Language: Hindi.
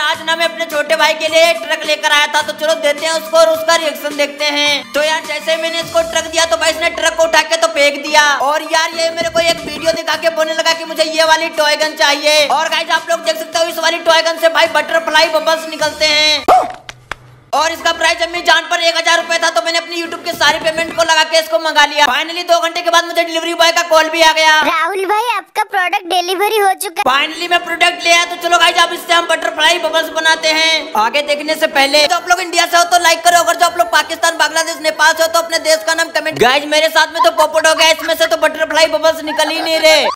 आज ना मैं अपने छोटे भाई के लिए ट्रक लेकर आया था तो चलो देते हैं उसको और उसका रिएक्शन देखते हैं। तो यार जैसे मैंने इसको ट्रक दिया तो भाई इसने ट्रक को उठा के तो फेंक दिया। और यार ये मेरे को एक वीडियो दिखा के बोलने लगा कि मुझे ये वाली टॉय गन चाहिए। और गाइज़ आप लोग देख सकते हो इस वाली टॉय गन से भाई बटरफ्लाई बबल्स निकलते हैं। और इसका प्राइस अम्मी जान पर एक हज़ार रूपए था तो मैंने अपनी यूट्यूब के सारे पेमेंट को लगा के इसको मंगा लिया। फाइनली दो घंटे के बाद मुझे डिलीवरी बॉय का कॉल भी आ गया। राहुल भाई आपका प्रोडक्ट डिलीवरी हो चुका फाइनली मैं प्रोडक्ट ले आया तो चलो गाइज़ अब इससे हम बटरफ्लाई बबल्स बनाते हैं। आगे देखने से पहले जो आप लोग इंडिया से हो तो लाइक करो। अगर जो आप लोग पाकिस्तान, बांग्लादेश, नेपाल से हो तो अपने देश का नाम कमेंट गाइज़ मेरे साथ में तो पॉपट हो गया। इसमें से तो बटरफ्लाई बबल्स निकल ही नहीं रहे।